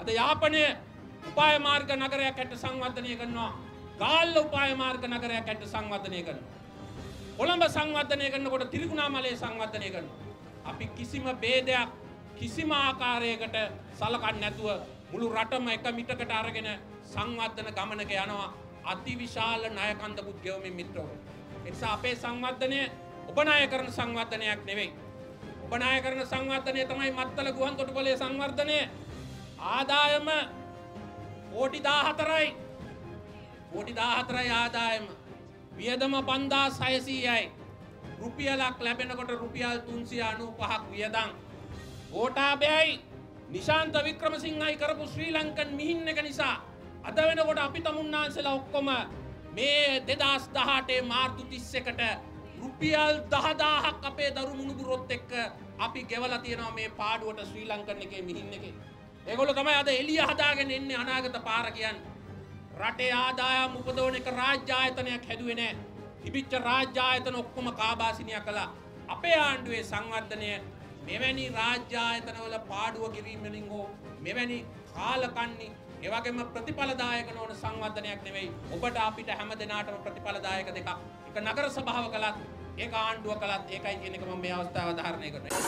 අද යාපනය උපාය මාර්ග නගරයක් ඇට සංවර්ධනය කරනවා ගාල්ල උපාය මාර්ග නගරයක් ඇට සංවර්ධනය කරනවා. කොළඹ සංවර්ධනය කරනකොට තිරිකුණාමලේ සංවර්ධනය කරනවා. අපි කිසිම බේදයක් කිසිම ආකාරයකට සලකන්න නැතුව මුළු රටම එක මිටකට අරගෙන සංවර්ධන ගමනක යනවා අතිවිශාල ණයකන්දකුත් ගෙවමින් මිත්‍රවරු. එනිසා අපේ සංවර්ධනය ඔබනාය කරන සංවර්ධනයක් නෙවෙයි. ඔබනාය කරන සංවර්ධනය තමයි මත්තල ගුවන් තොටුපොලේ සංවර්ධනය ආදායම කෝටි දාහතරයි. කෝටි දාහතරයි ආදායම. වියදම පන්දා සයසීයයි රුපියලක් ලැබෙනකොට රුපියල් තුන්සිය අනු පහක් වියදං ගෝටාබයයි නිශාන්ත වික්‍රමසිංහයි කරපු ශ්‍රී ලංකන් මිහින්න එක නිසා. අද වෙනකොට අපි තමුන්නාන්සලා ඔක්කොම මේ දෙදස් දහටේ මාර්තු තිස්සකට රුපියල් දහදාහක් අපේ දරු මුණුදුරොත් එක්ක අපි ගෙවල තියෙනවා මේ පාඩුවට ශ්‍රී ලංකන්න එක මිහින්න එක. ඒගොල තමයි අද එලිය හදාගෙන එන්නේ අනාගත පාර කියන්න. රටේ ආදායම් උපදෝන එක රාජ්‍යායතනයක් හැදුවෙනෑ තිබිච්ච රාජ්‍යායතන ඔක්කොම කාබාසිනය කළා. අපේ ආණ්ඩුවේ සංවර්ධනය මෙවැනි රාජ්‍යායතනවල පාඩුව කිරීමලින් හෝ මෙවැනි කාලකන්නි ඒවගේම ප්‍රතිඵලදායක නොවන සංවර්ධනයක් නෙවෙයි. ඔබට අපිට හැම දෙනාටම ප්‍රතිඵලදායක දෙකක්. එක නගර සභාව කළත් ඒ ආණ්ඩුව කළත් ඒකයි කියන එක මම මේ අවස්ථාව ධාරණය කරනවා.